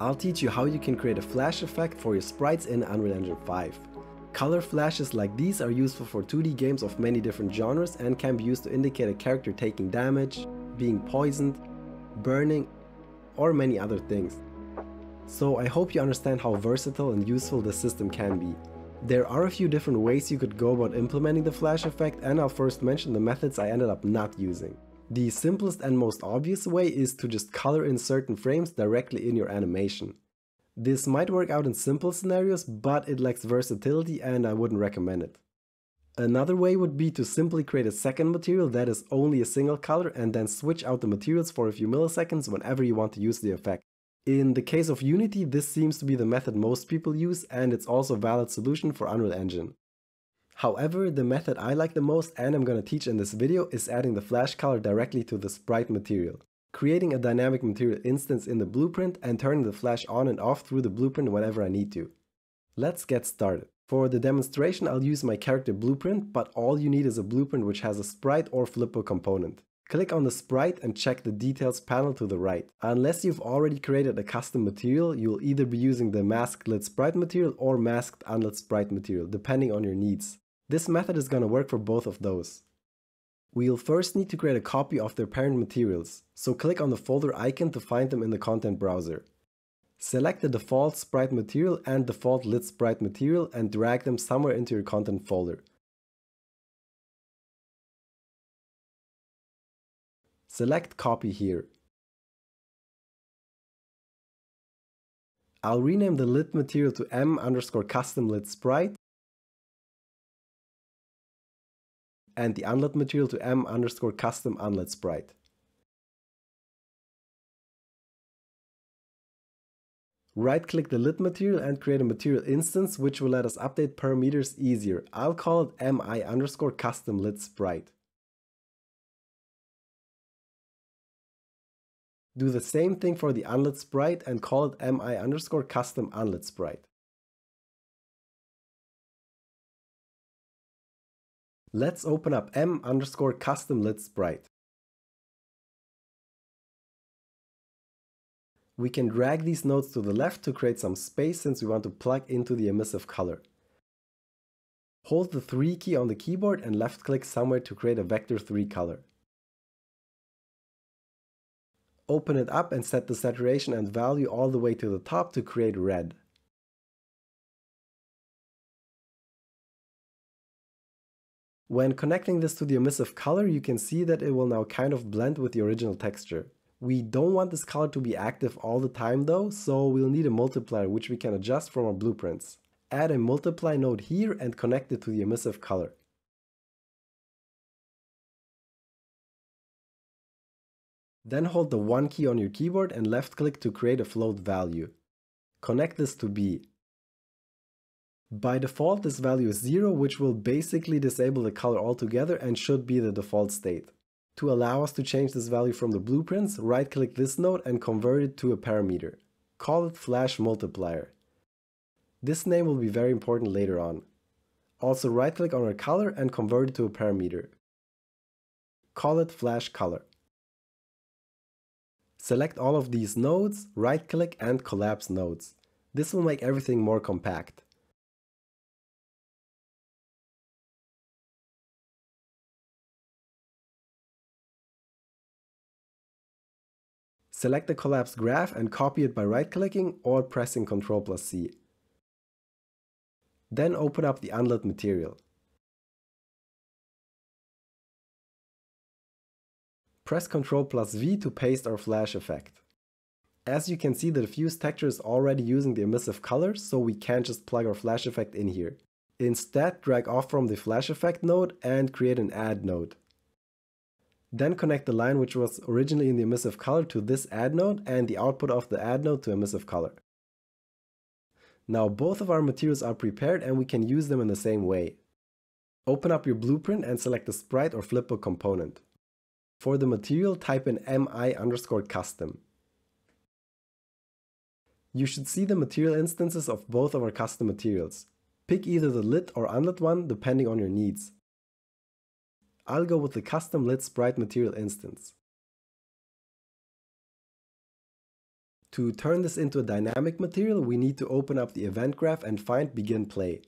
I'll teach you how you can create a flash effect for your sprites in Unreal Engine 5. Color flashes like these are useful for 2D games of many different genres and can be used to indicate a character taking damage, being poisoned, burning, or many other things. So I hope you understand how versatile and useful this system can be. There are a few different ways you could go about implementing the flash effect and I'll first mention the methods I ended up not using. The simplest and most obvious way is to just color in certain frames directly in your animation. This might work out in simple scenarios, but it lacks versatility and I wouldn't recommend it. Another way would be to simply create a second material that is only a single color and then switch out the materials for a few milliseconds whenever you want to use the effect. In the case of Unity, this seems to be the method most people use and it's also a valid solution for Unreal Engine. However, the method I like the most and I'm gonna teach in this video is adding the flash color directly to the sprite material. Creating a dynamic material instance in the blueprint and turning the flash on and off through the blueprint whenever I need to. Let's get started. For the demonstration I'll use my character blueprint, but all you need is a blueprint which has a sprite or flipbook component. Click on the sprite and check the details panel to the right. Unless you've already created a custom material, you'll either be using the masked lit sprite material or masked unlit sprite material, depending on your needs. This method is going to work for both of those. We'll first need to create a copy of their parent materials, so click on the folder icon to find them in the content browser. Select the default sprite material and default lit sprite material and drag them somewhere into your content folder. Select copy here. I'll rename the lit material to m underscore custom lit sprite and the unlit material to m underscore custom unlit sprite. Right click the lit material and create a material instance which will let us update parameters easier. I'll call it mi underscore custom lit sprite. Do the same thing for the unlit sprite and call it mi underscore custom unlit sprite. Let's open up m underscore custom lit sprite. We can drag these nodes to the left to create some space since we want to plug into the emissive color. Hold the 3 key on the keyboard and left click somewhere to create a vector 3 color. Open it up and set the saturation and value all the way to the top to create red. When connecting this to the emissive color, you can see that it will now kind of blend with the original texture. We don't want this color to be active all the time though, so we'll need a multiplier which we can adjust from our blueprints. Add a multiply node here and connect it to the emissive color. Then hold the 1 key on your keyboard and left click to create a float value. Connect this to B. By default this value is 0 which will basically disable the color altogether and should be the default state. To allow us to change this value from the blueprints, right click this node and convert it to a parameter. Call it flash multiplier. This name will be very important later on. Also right click on our color and convert it to a parameter. Call it flash color. Select all of these nodes, right click and collapse nodes. This will make everything more compact. Select the collapsed graph and copy it by right-clicking or pressing Ctrl plus C. Then open up the unlit material. Press Ctrl plus V to paste our flash effect. As you can see the diffuse texture is already using the emissive color, so we can't just plug our flash effect in here. Instead, drag off from the flash effect node and create an add node. Then connect the line which was originally in the emissive color to this add node and the output of the add node to emissive color. Now both of our materials are prepared and we can use them in the same way. Open up your blueprint and select the sprite or flipbook component. For the material type in mi underscore custom. You should see the material instances of both of our custom materials. Pick either the lit or unlit one depending on your needs. I'll go with the custom lit sprite material instance. To turn this into a dynamic material, we need to open up the event graph and find begin play.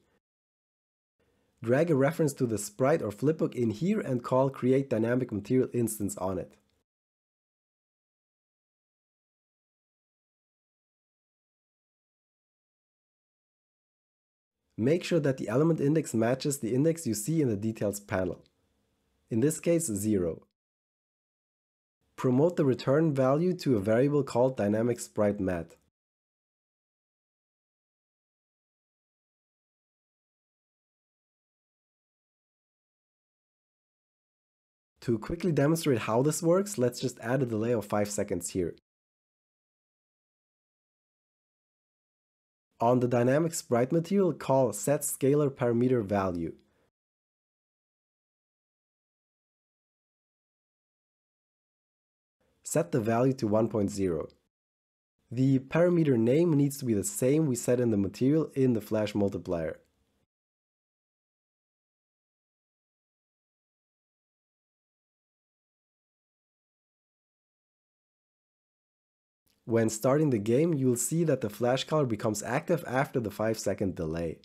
Drag a reference to the sprite or flipbook in here and call create dynamic material instance on it. Make sure that the element index matches the index you see in the details panel. In this case, 0. Promote the return value to a variable called dynamic sprite mat. To quickly demonstrate how this works, let's just add a delay of 5 seconds here. On the dynamic sprite material, call set scalar parameter value. Set the value to 1.0. The parameter name needs to be the same we set in the material in the flash multiplier. When starting the game, you'll see that the flash color becomes active after the 5 second delay.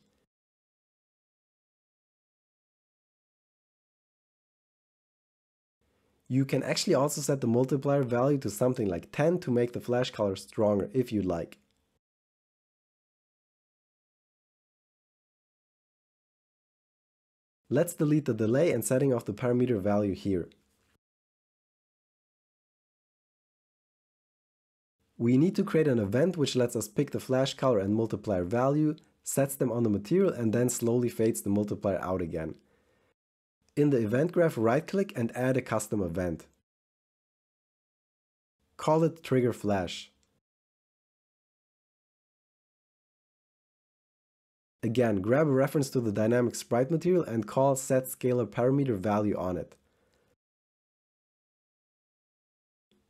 You can actually also set the multiplier value to something like 10 to make the flash color stronger if you'd like. Let's delete the delay and setting of the parameter value here. We need to create an event which lets us pick the flash color and multiplier value, sets them on the material and then slowly fades the multiplier out again. In the event graph right click and add a custom event. Call it trigger flash. Again, grab a reference to the dynamic sprite material and call set scalar parameter value on it.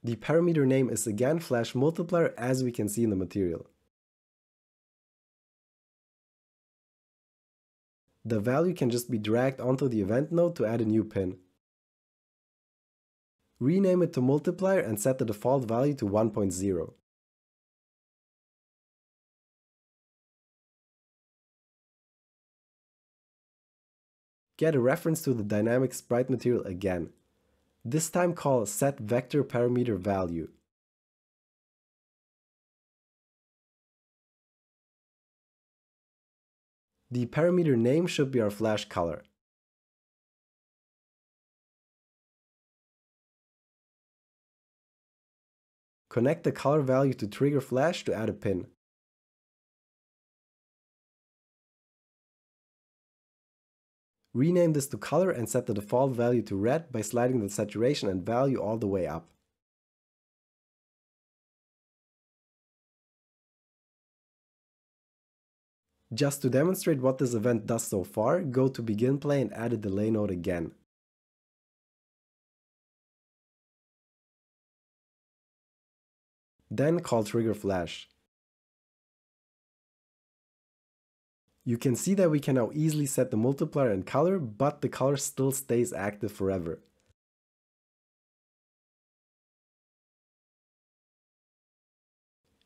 The parameter name is again flash multiplier as we can see in the material. The value can just be dragged onto the event node to add a new pin. Rename it to multiplier and set the default value to 1.0. Get a reference to the dynamic sprite material again. This time call set vector parameter value. The parameter name should be our flash color. Connect the color value to trigger flash to add a pin. Rename this to color and set the default value to red by sliding the saturation and value all the way up. Just to demonstrate what this event does so far, go to begin play and add a delay node again. Then call trigger flash. You can see that we can now easily set the multiplier and color, but the color still stays active forever.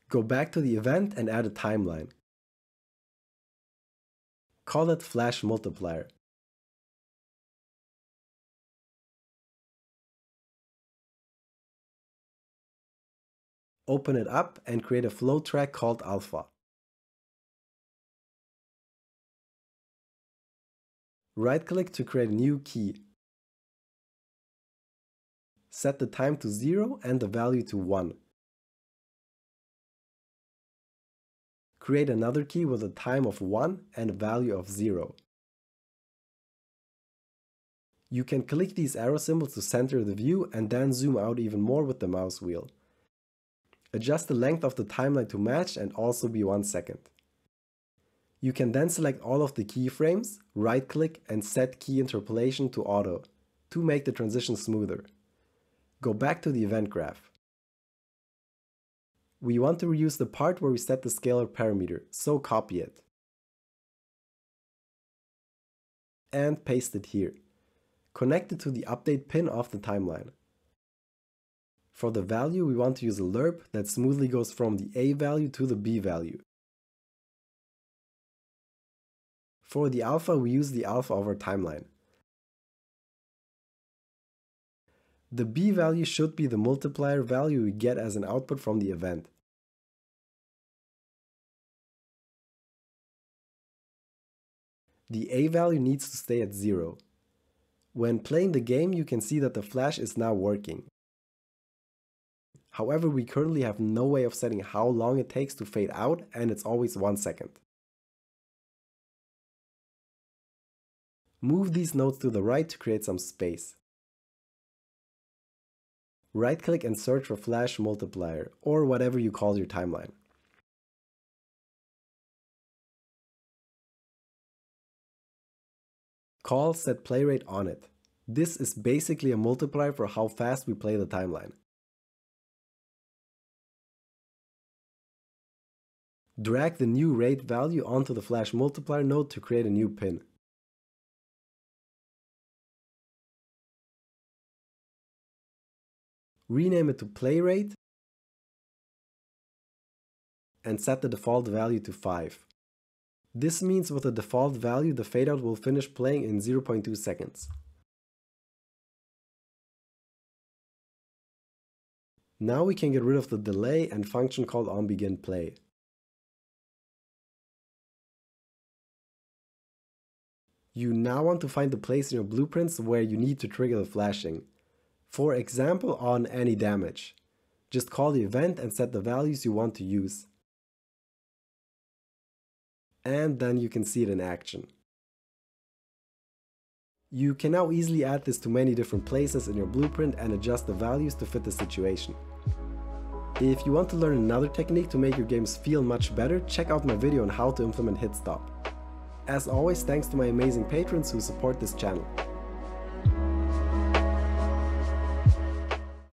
Go back to the event and add a timeline. Call it flash multiplier. Open it up and create a float track called alpha. Right-click to create a new key. Set the time to 0 and the value to 1. Create another key with a time of 1 and a value of 0. You can click these arrow symbols to center the view and then zoom out even more with the mouse wheel. Adjust the length of the timeline to match and also be 1 second. You can then select all of the keyframes, right click and set key interpolation to auto to make the transition smoother. Go back to the event graph. We want to reuse the part where we set the scalar parameter, so copy it. And paste it here. Connect it to the update pin of the timeline. For the value, we want to use a lerp that smoothly goes from the A value to the B value. For the alpha, we use the alpha of our timeline. The B value should be the multiplier value we get as an output from the event. The A value needs to stay at 0. When playing the game, you can see that the flash is now working. However, we currently have no way of setting how long it takes to fade out and it's always 1 second. Move these nodes to the right to create some space. Right click and search for flash multiplier or whatever you call your timeline. Call set play rate on it. This is basically a multiplier for how fast we play the timeline. Drag the new rate value onto the flash multiplier node to create a new pin. Rename it to play rate and set the default value to 5. This means with the default value the fadeout will finish playing in 0.2 seconds. Now we can get rid of the delay and function called onBeginPlay. You now want to find the place in your blueprints where you need to trigger the flashing. For example on any damage. Just call the event and set the values you want to use and then you can see it in action. You can now easily add this to many different places in your blueprint and adjust the values to fit the situation. If you want to learn another technique to make your games feel much better, check out my video on how to implement hit stop. As always, thanks to my amazing patrons who support this channel.